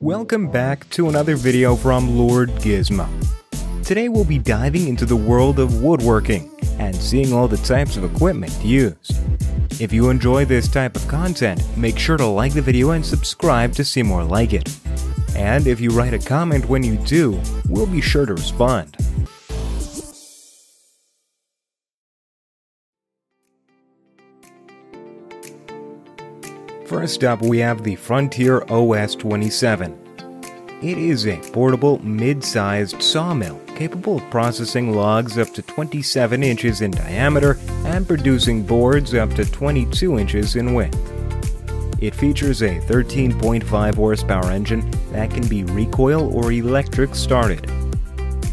Welcome back to another video from Lord Gizmo. Today we'll be diving into the world of woodworking and seeing all the types of equipment used. If you enjoy this type of content, make sure to like the video and subscribe to see more like it. And if you write a comment when you do, we'll be sure to respond. First up, we have the Frontier OS 27. It is a portable, mid-sized sawmill capable of processing logs up to 27 inches in diameter and producing boards up to 22 inches in width. It features a 13.5 horsepower engine that can be recoil or electric started.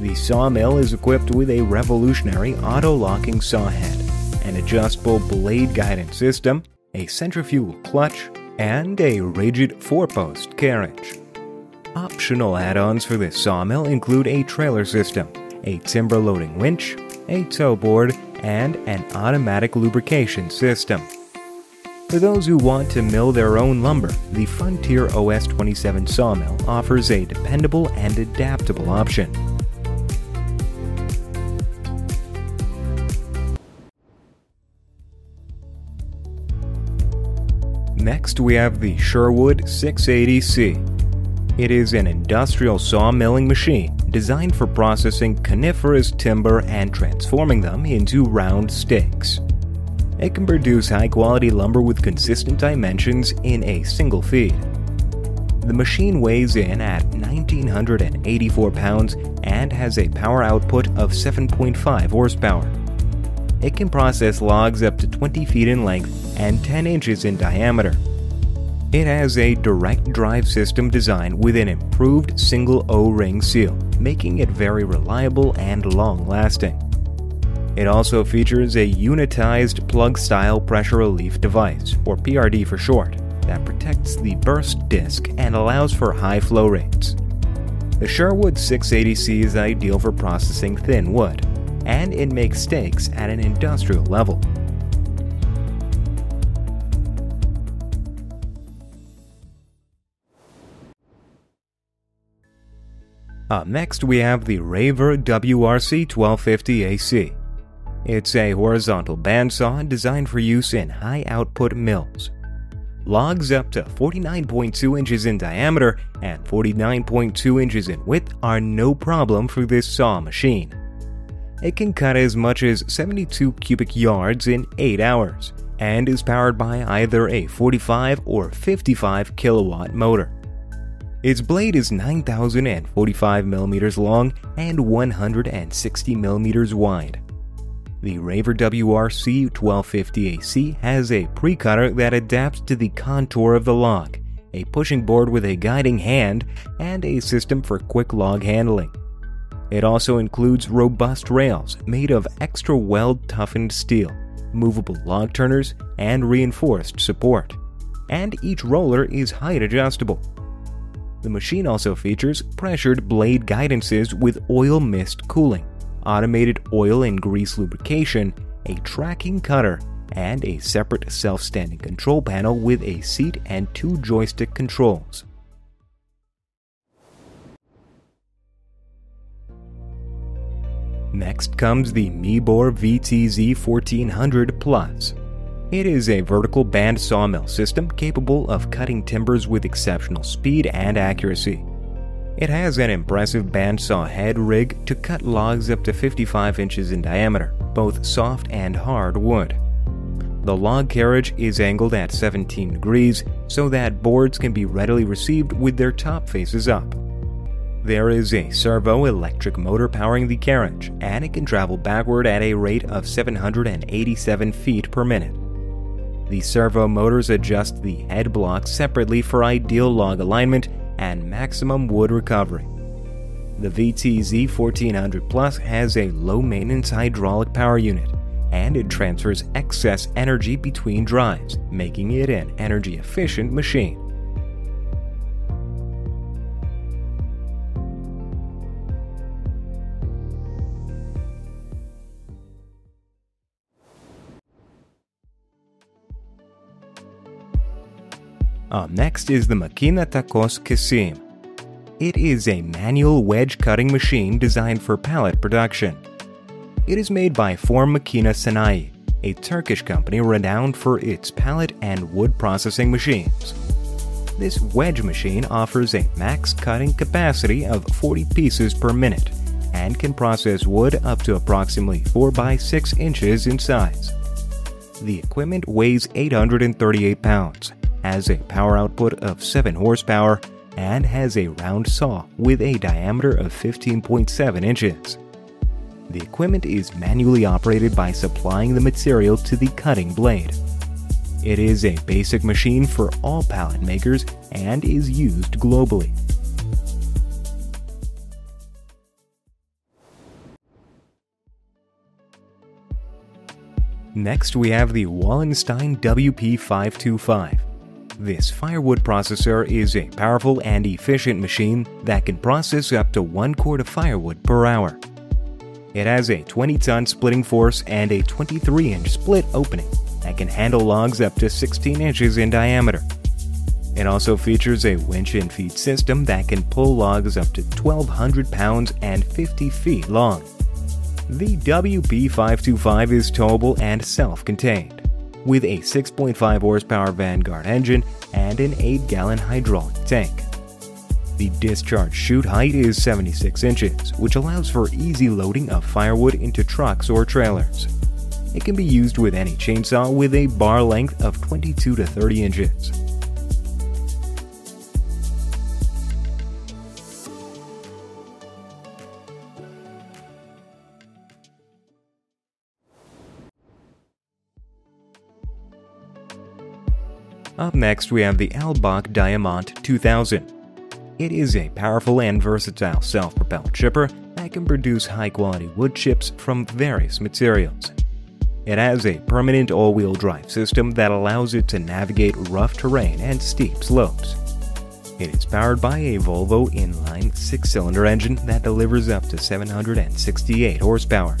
The sawmill is equipped with a revolutionary auto-locking saw head, an adjustable blade guidance system, a centrifugal clutch, and a rigid four-post carriage. Optional add-ons for this sawmill include a trailer system, a timber loading winch, a tow board, and an automatic lubrication system. For those who want to mill their own lumber, the Frontier OS 27 sawmill offers a dependable and adaptable option. Next, we have the Sherwood 680C. It is an industrial sawmilling machine designed for processing coniferous timber and transforming them into round stakes. It can produce high quality lumber with consistent dimensions in a single feed. The machine weighs in at 1984 pounds and has a power output of 7.5 horsepower. It can process logs up to 20 feet in length and 10 inches in diameter. It has a direct drive system design with an improved single O-ring seal, making it very reliable and long-lasting. It also features a unitized plug-style pressure relief device, or PRD for short, that protects the burst disc and allows for high flow rates. The Sherwood 680C is ideal for processing thin wood, and it makes stakes at an industrial level. Up next, we have the Wravor WRC 1250AC. It's a horizontal bandsaw designed for use in high output mills. Logs up to 49.2 inches in diameter and 49.2 inches in width are no problem for this saw machine. It can cut as much as 72 cubic yards in 8 hours and is powered by either a 45 or 55 kilowatt motor. Its blade is 9,045 millimeters long and 160 millimeters wide. The Wravor WRC 1250AC has a pre-cutter that adapts to the contour of the log, a pushing board with a guiding hand, and a system for quick log handling. It also includes robust rails made of extra weld toughened steel, movable log turners, and reinforced support. And each roller is height adjustable. The machine also features pressured blade guidances with oil mist cooling, automated oil and grease lubrication, a tracking cutter, and a separate self-standing control panel with a seat and two joystick controls. Next comes the Mebor VTZ 1400 Plus. It is a vertical band sawmill system capable of cutting timbers with exceptional speed and accuracy. It has an impressive bandsaw head rig to cut logs up to 55 inches in diameter, both soft and hard wood. The log carriage is angled at 17 degrees so that boards can be readily received with their top faces up. There is a servo electric motor powering the carriage, and it can travel backward at a rate of 787 feet per minute. The servo motors adjust the head block separately for ideal log alignment and maximum wood recovery. The VTZ 1400 Plus has a low maintenance hydraulic power unit, and it transfers excess energy between drives, making it an energy efficient machine. Up next is the Makina Takos Kesim. It is a manual wedge cutting machine designed for pallet production. It is made by Form Makina Sanayi, a Turkish company renowned for its pallet and wood processing machines. This wedge machine offers a max cutting capacity of 40 pieces per minute and can process wood up to approximately 4 by 6 inches in size. The equipment weighs 838 pounds, has a power output of 7 horsepower, and has a round saw with a diameter of 15.7 inches. The equipment is manually operated by supplying the material to the cutting blade. It is a basic machine for all pallet makers and is used globally. Next, we have the Wallenstein WP525. This firewood processor is a powerful and efficient machine that can process up to 1 quart of firewood per hour. It has a 20-ton splitting force and a 23-inch split opening that can handle logs up to 16 inches in diameter. It also features a winch and feed system that can pull logs up to 1,200 pounds and 50 feet long. The WP525 is towable and self-contained, with a 6.5 horsepower Vanguard engine and an 8-gallon hydraulic tank. The discharge chute height is 76 inches, which allows for easy loading of firewood into trucks or trailers. It can be used with any chainsaw with a bar length of 22 to 30 inches. Up next, we have the Albach Diamant 2000. It is a powerful and versatile self-propelled chipper that can produce high-quality wood chips from various materials. It has a permanent all-wheel drive system that allows it to navigate rough terrain and steep slopes. It is powered by a Volvo inline six-cylinder engine that delivers up to 768 horsepower.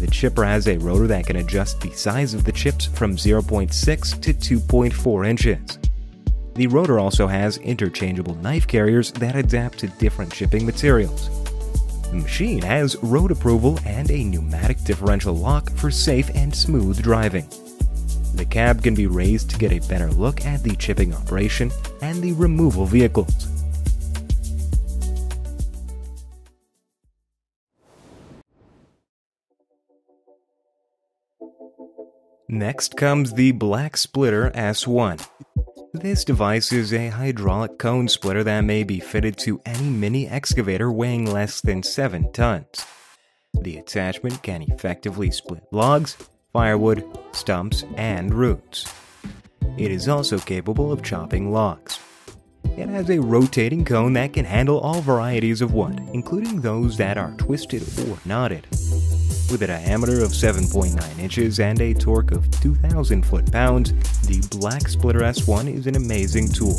The chipper has a rotor that can adjust the size of the chips from 0.6 to 2.4 inches. The rotor also has interchangeable knife carriers that adapt to different chipping materials. The machine has road approval and a pneumatic differential lock for safe and smooth driving. The cab can be raised to get a better look at the chipping operation and the removal vehicles. Next comes the Black Splitter S1. This device is a hydraulic cone splitter that may be fitted to any mini excavator weighing less than 7 tons. The attachment can effectively split logs, firewood, stumps, and roots. It is also capable of chopping logs. It has a rotating cone that can handle all varieties of wood, including those that are twisted or knotted. With a diameter of 7.9 inches and a torque of 2,000 foot-pounds, the Black Splitter S1 is an amazing tool.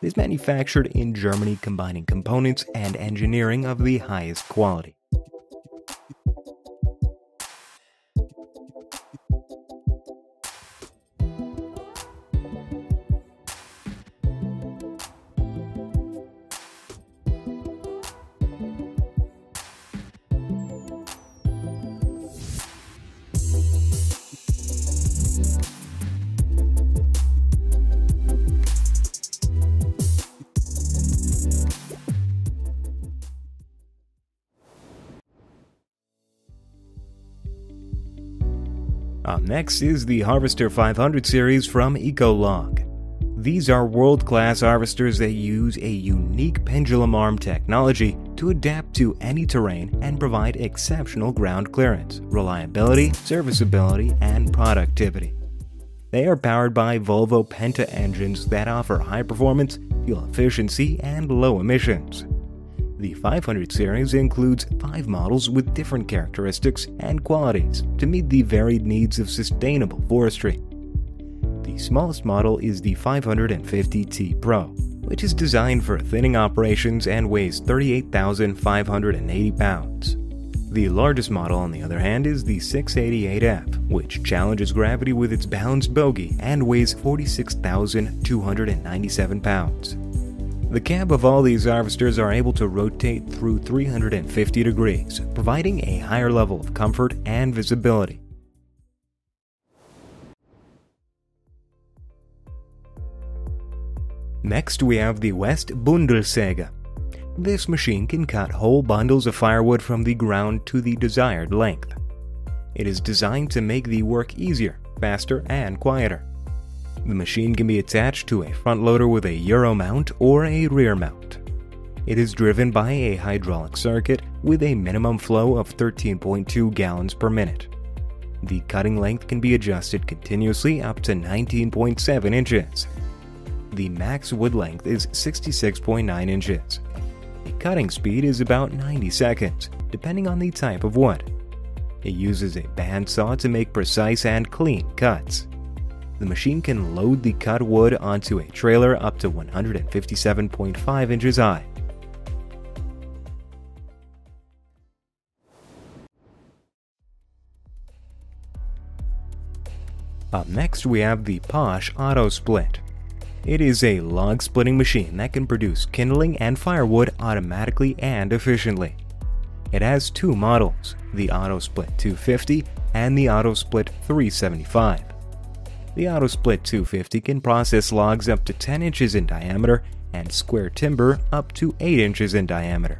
It is manufactured in Germany combining components and engineering of the highest quality. Next is the Harvester 500 series from Ecolog. These are world-class harvesters that use a unique pendulum arm technology to adapt to any terrain and provide exceptional ground clearance, reliability, serviceability, and productivity. They are powered by Volvo Penta engines that offer high performance, fuel efficiency, and low emissions. The 500 series includes five models with different characteristics and qualities to meet the varied needs of sustainable forestry. The smallest model is the 550T Pro, which is designed for thinning operations and weighs 38,580 pounds. The largest model, on the other hand, is the 688F, which challenges gravity with its balanced bogie and weighs 46,297 pounds. The cab of all these harvesters are able to rotate through 350 degrees, providing a higher level of comfort and visibility. Next, we have the West Bundelsäge. This machine can cut whole bundles of firewood from the ground to the desired length. It is designed to make the work easier, faster, and quieter. The machine can be attached to a front loader with a Euro mount or a rear mount. It is driven by a hydraulic circuit with a minimum flow of 13.2 gallons per minute. The cutting length can be adjusted continuously up to 19.7 inches. The max wood length is 66.9 inches. The cutting speed is about 90 seconds, depending on the type of wood. It uses a bandsaw to make precise and clean cuts. The machine can load the cut wood onto a trailer up to 157.5 inches high. Up next we have the Posch Auto Split. It is a log splitting machine that can produce kindling and firewood automatically and efficiently. It has two models, the Auto Split 250 and the Auto Split 375. The AutoSplit 250 can process logs up to 10 inches in diameter and square timber up to 8 inches in diameter.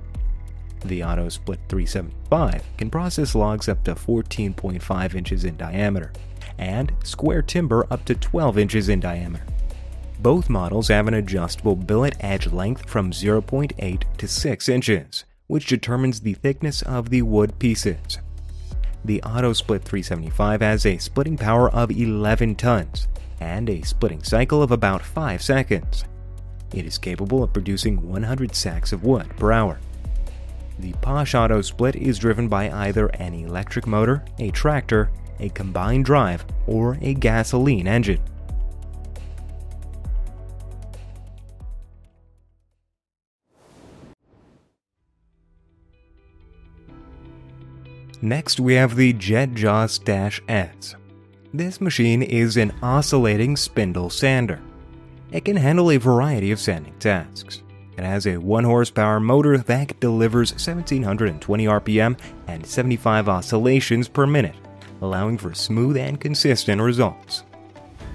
The AutoSplit 375 can process logs up to 14.5 inches in diameter and square timber up to 12 inches in diameter. Both models have an adjustable billet edge length from 0.8 to 6 inches, which determines the thickness of the wood pieces. The AutoSplit 375 has a splitting power of 11 tons and a splitting cycle of about 5 seconds. It is capable of producing 100 sacks of wood per hour. The Posch Auto Split is driven by either an electric motor, a tractor, a combined drive, or a gasoline engine. Next, we have the JetJaws-S. This machine is an oscillating spindle sander. It can handle a variety of sanding tasks. It has a 1 horsepower motor that delivers 1720 RPM and 75 oscillations per minute, allowing for smooth and consistent results.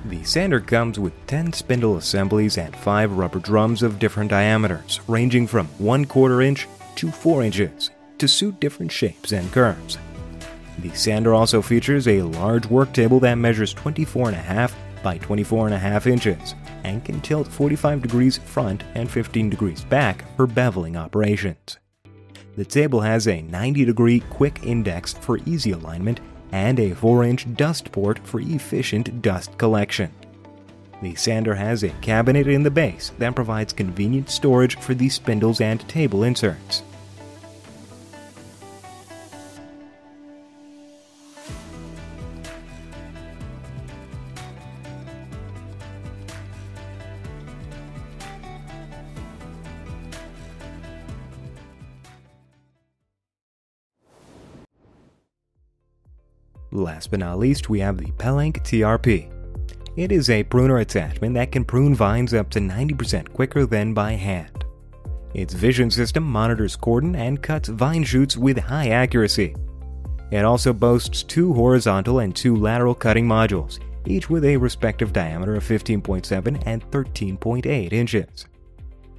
The sander comes with 10 spindle assemblies and 5 rubber drums of different diameters, ranging from 1 quarter inch to 4 inches, to suit different shapes and curves. The sander also features a large work table that measures 24.5 by 24.5 inches and can tilt 45 degrees front and 15 degrees back for beveling operations. The table has a 90 degree quick index for easy alignment and a 4 inch dust port for efficient dust collection. The sander has a cabinet in the base that provides convenient storage for the spindles and table inserts. Last but not least, we have the Pellenc TRP. It is a pruner attachment that can prune vines up to 90% quicker than by hand. Its vision system monitors cordon and cuts vine shoots with high accuracy. It also boasts two horizontal and two lateral cutting modules, each with a respective diameter of 15.7 and 13.8 inches.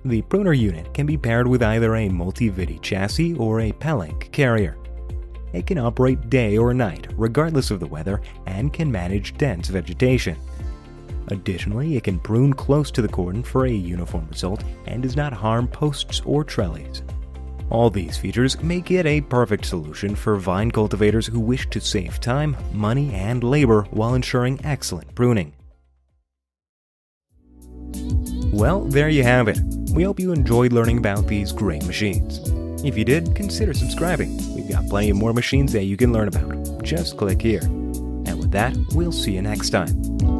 The pruner unit can be paired with either a multi-vidi chassis or a Pellenc carrier. It can operate day or night, regardless of the weather, and can manage dense vegetation. Additionally, it can prune close to the cordon for a uniform result and does not harm posts or trellis. All these features make it a perfect solution for vine cultivators who wish to save time, money, and labor while ensuring excellent pruning. Well, there you have it. We hope you enjoyed learning about these great machines. If you did, consider subscribing. We've got plenty more machines that you can learn about. Just click here. And with that, we'll see you next time.